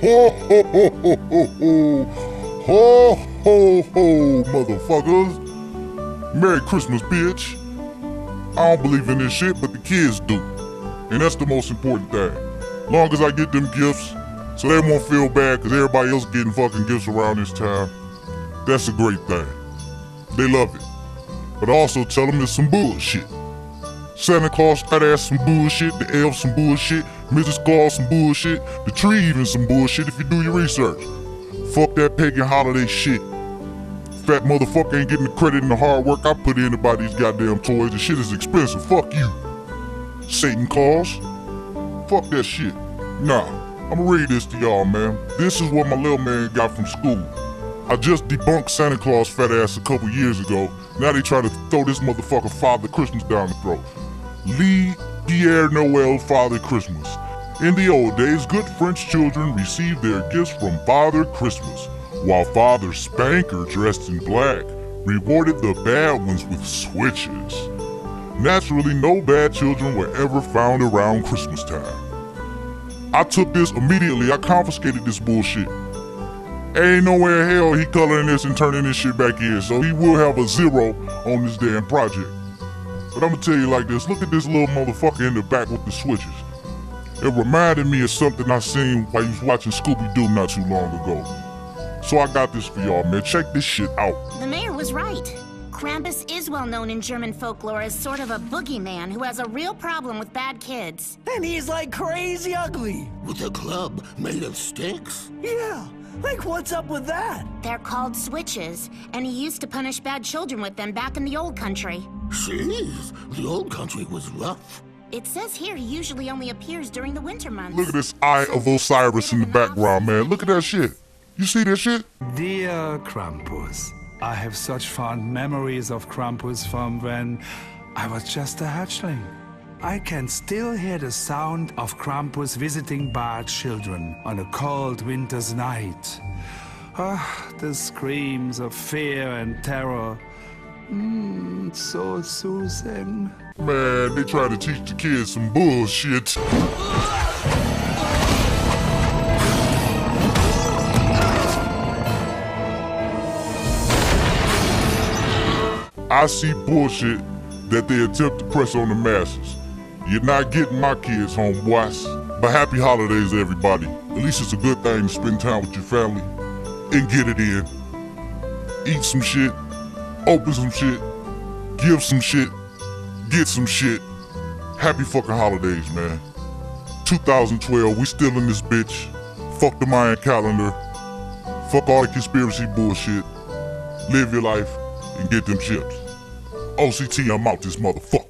ho ho ho ho ho ho ho ho motherfuckers. Merry Christmas, bitch. I don't believe in this shit, but the kids do. And that's the most important thing. Long as I get them gifts, so they won't feel bad because everybody else getting fucking gifts around this time. That's a great thing. They love it. But also tell them it's some bullshit. Santa Claus got ass some bullshit, the elves some bullshit, Mrs. Claus some bullshit, the tree even some bullshit if you do your research. Fuck that pagan holiday shit. Fat motherfucker ain't getting the credit and the hard work I put in to buy these goddamn toys. The shit is expensive. Fuck you. Satan Claus. Fuck that shit. Nah, I'ma read this to y'all, man. This is what my little man got from school. I just debunked Santa Claus fat ass a couple years ago. Now they try to throw this motherfucker Father Christmas down the throat. Lee Pierre Noel Father Christmas. In the old days, good French children received their gifts from Father Christmas, while Father Spanker, dressed in black, rewarded the bad ones with switches. Naturally, no bad children were ever found around Christmas time. I took this immediately, I confiscated this bullshit. Ain't nowhere in hell he coloring this and turning this shit back in, so he will have a zero on this damn project. But I'm gonna tell you like this, look at this little motherfucker in the back with the switches. It reminded me of something I seen while you was watching Scooby-Doo not too long ago. So I got this for y'all, man. Check this shit out. The mayor was right. Krampus is well known in German folklore as sort of a boogeyman who has a real problem with bad kids. And he's like crazy ugly. With a club made of sticks? Yeah. Like, what's up with that? They're called switches, and he used to punish bad children with them back in the old country. Jeez, the old country was rough. It says here he usually only appears during the winter months. Look at this Eye of Osiris in the background, man. Look at that shit. You see that shit? Dear Krampus, I have such fond memories of Krampus from when I was just a hatchling. I can still hear the sound of Krampus visiting bad children on a cold winter's night. Ah, the screams of fear and terror. Mmm, so soothing. Man, they try to teach the kids some bullshit. I see bullshit that they attempt to press on the masses. You're not getting my kids home, boys. But happy holidays, everybody. At least it's a good thing to spend time with your family and get it in. Eat some shit, open some shit, give some shit, get some shit. Happy fucking holidays, man. 2012, we still in this bitch. Fuck the Mayan calendar. Fuck all the conspiracy bullshit. Live your life and get them chips. OCT, I'm out this motherfucker.